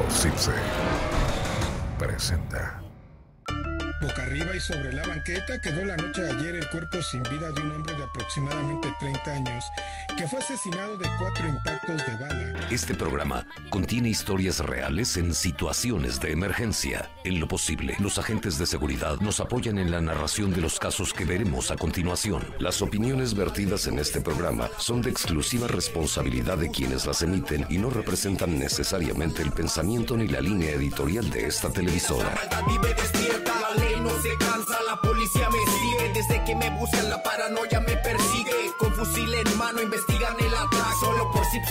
Grupo Cipse presenta. Boca arriba y sobre la banqueta quedó la noche de ayer el cuerpo sin vida de un hombre de aproximadamente 30 años que fue asesinado de cuatro impactos de bala. Este programa contiene historias reales en situaciones de emergencia. En lo posible, los agentes de seguridad nos apoyan en la narración de los casos que veremos a continuación. Las opiniones vertidas en este programa son de exclusiva responsabilidad de quienes las emiten y no representan necesariamente el pensamiento ni la línea editorial de esta televisora. vive despierta, ley no se cansa, la policía me sigue, desde que me buscan la paranoia me persigue, con fusil en mano investigan el ataque,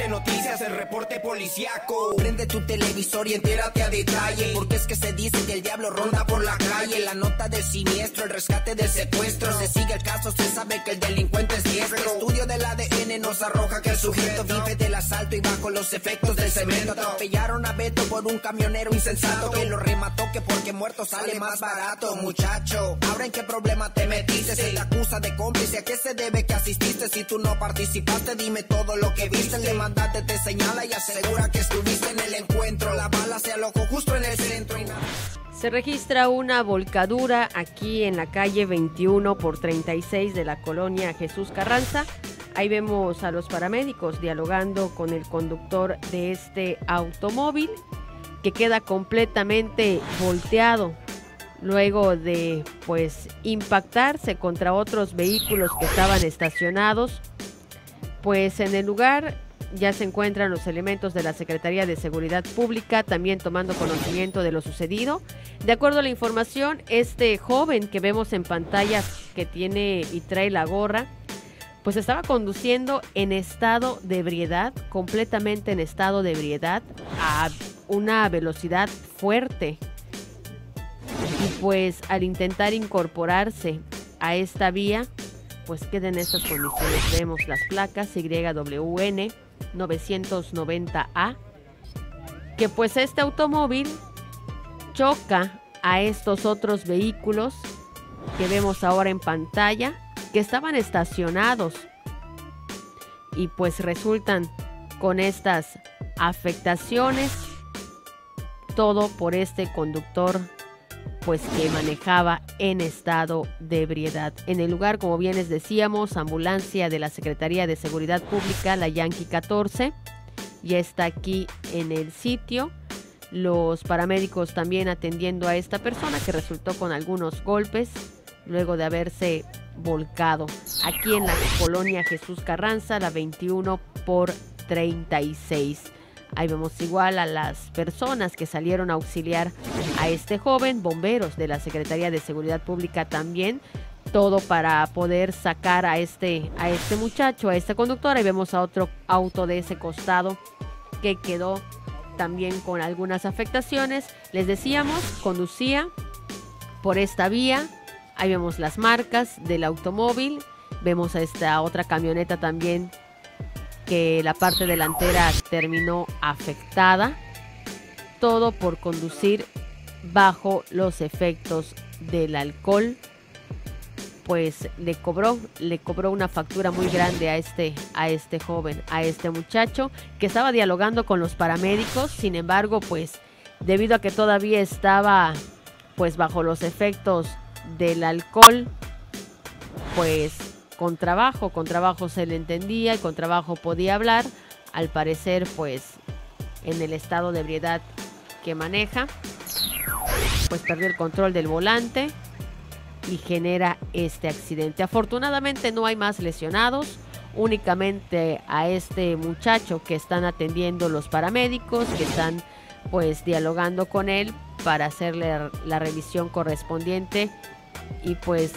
Noticias el reporte policiaco, prende tu televisor y entérate a detalle, porque es que se dice que el diablo ronda por la calle, la nota del siniestro, el rescate del secuestro, se sigue el caso, se sabe que el delincuente es diestro, el estudio del ADN nos arroja que el sujeto vive del asalto y bajo los efectos del cemento, atropellaron a Beto por un camionero insensato que lo remató que porque muerto sale más barato, muchacho. Ahora en qué problema te metiste, se te acusa de cómplice, ¿a qué se debe que asististe? Si tú no participaste, dime todo lo que viste. Te señala y asegura que estuviste en el encuentro. La bala se justo en el centro. Se registra una volcadura aquí en la calle 21 por 36 de la colonia Jesús Carranza. Ahí vemos a los paramédicos dialogando con el conductor de este automóvil que queda completamente volteado luego de pues impactarse contra otros vehículos que estaban estacionados. Pues en el lugar ya se encuentran los elementos de la Secretaría de Seguridad Pública también tomando conocimiento de lo sucedido. De acuerdo a la información, este joven que vemos en pantalla que tiene y trae la gorra, pues estaba conduciendo en estado de ebriedad, completamente en estado de ebriedad, a una velocidad fuerte. Y pues al intentar incorporarse a esta vía, pues queda en estas condiciones. Vemos las placas YWN 990A, que pues este automóvil choca a estos otros vehículos que vemos ahora en pantalla, que estaban estacionados y pues resultan con estas afectaciones, todo por este conductor pues que manejaba en estado de ebriedad. En el lugar, como bien les decíamos, ambulancia de la Secretaría de Seguridad Pública, la Yankee 14, ya está aquí en el sitio. Los paramédicos también atendiendo a esta persona que resultó con algunos golpes luego de haberse volcado aquí en la colonia Jesús Carranza, la 21 por 36. Ahí vemos igual a las personas que salieron a auxiliar a este joven, bomberos de la Secretaría de Seguridad Pública también, todo para poder sacar a este, a este muchacho, a este conductor. Ahí vemos a otro auto de ese costado que quedó también con algunas afectaciones. Les decíamos, conducía por esta vía. Ahí vemos las marcas del automóvil. Vemos a esta otra camioneta también que la parte delantera terminó afectada. Todo por conducir bajo los efectos del alcohol. Pues le cobró, le cobró una factura muy grande a este, a este joven, a este muchacho, que estaba dialogando con los paramédicos. Sin embargo, pues, debido a que todavía estaba pues bajo los efectos del alcohol, pues con trabajo, con trabajo se le entendía y con trabajo podía hablar. Al parecer, pues en el estado de ebriedad que maneja, pues perdió el control del volante y genera este accidente. Afortunadamente no hay más lesionados, únicamente a este muchacho que están atendiendo los paramédicos, que están pues dialogando con él para hacerle la revisión correspondiente y pues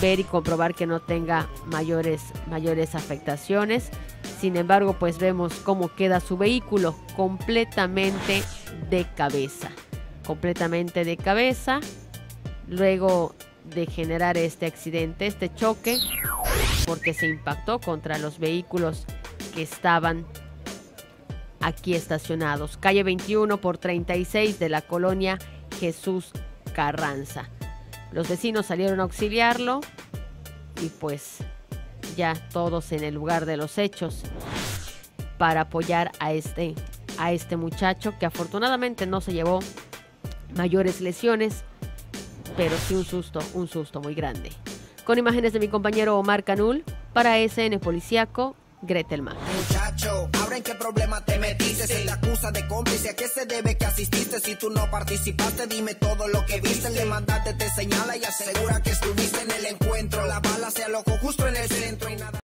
ver y comprobar que no tenga mayores, mayores afectaciones. Sin embargo, pues vemos cómo queda su vehículo completamente de cabeza. Completamente de cabeza. Luego de generar este accidente, este choque, porque se impactó contra los vehículos que estaban aquí estacionados. Calle 21 por 36 de la colonia Jesús Carranza. Los vecinos salieron a auxiliarlo y pues ya todos en el lugar de los hechos para apoyar a este a este muchacho que afortunadamente no se llevó mayores lesiones, pero sí un susto, un susto muy grande. Con imágenes de mi compañero Omar Canul para SN Policiaco, Gretelman. Muchacho, en qué problema te metiste, se le acusa de cómplice, ¿a qué se debe que asististe? Si tú no participaste, dime todo lo que viste, el demandante te señala y asegura que estuviste en el encuentro, la bala se alojó justo en el centro y nada.